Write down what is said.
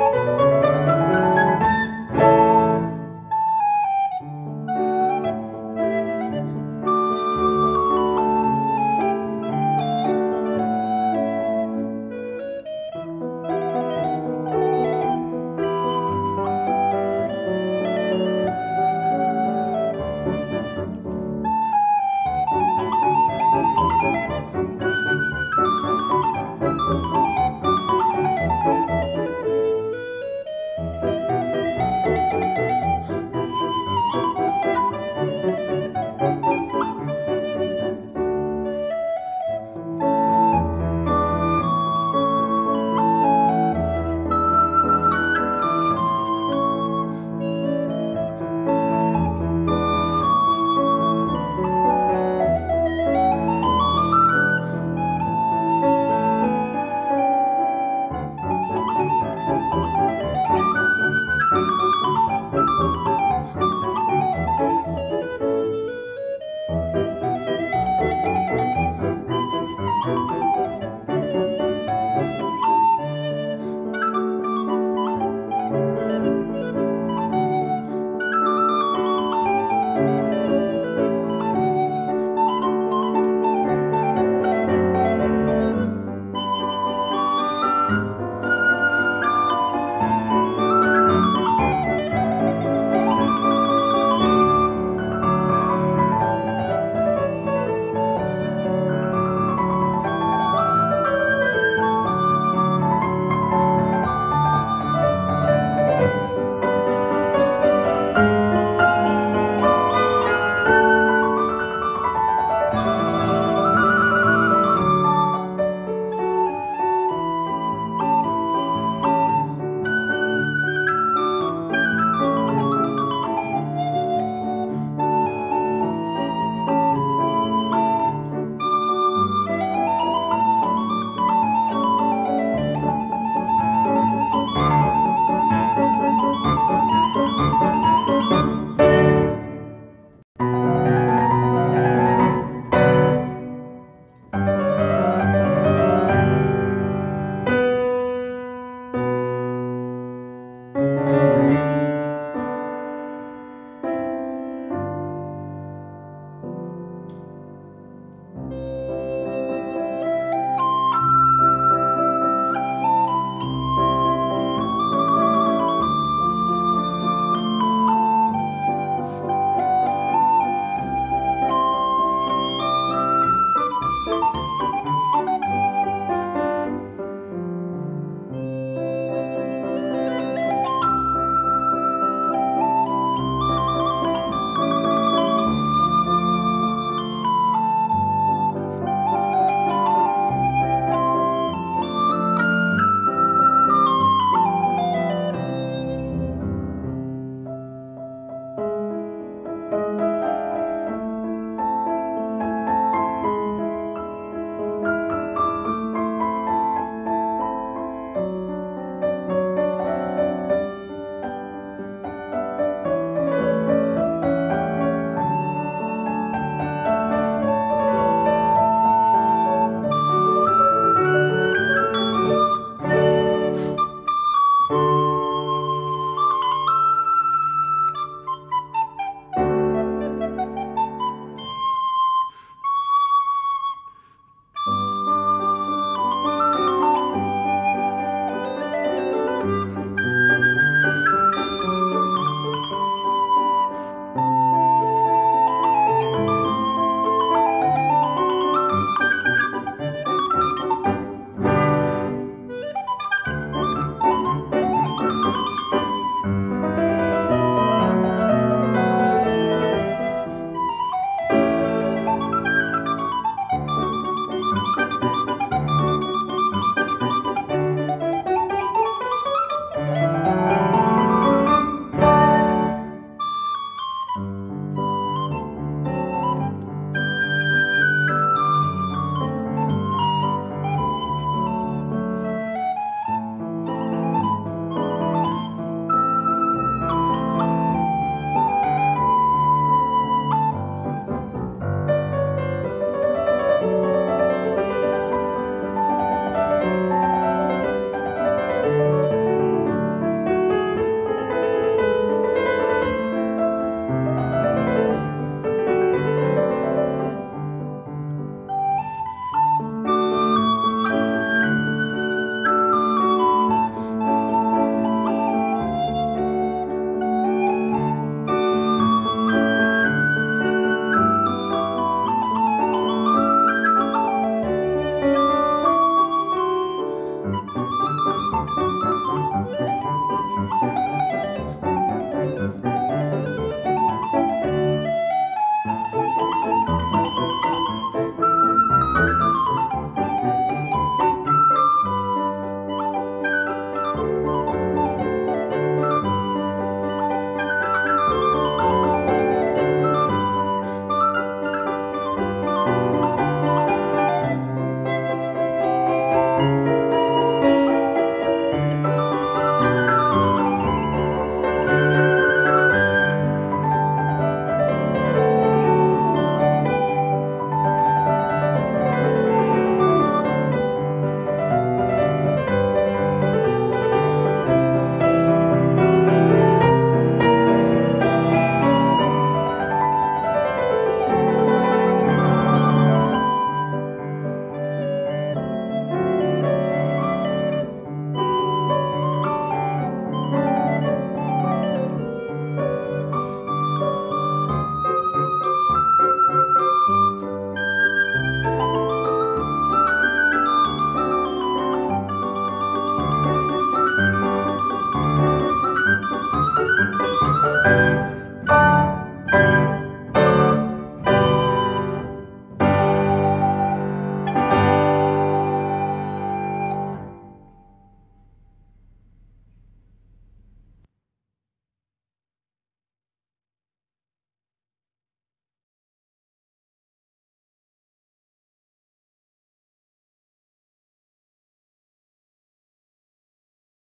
Música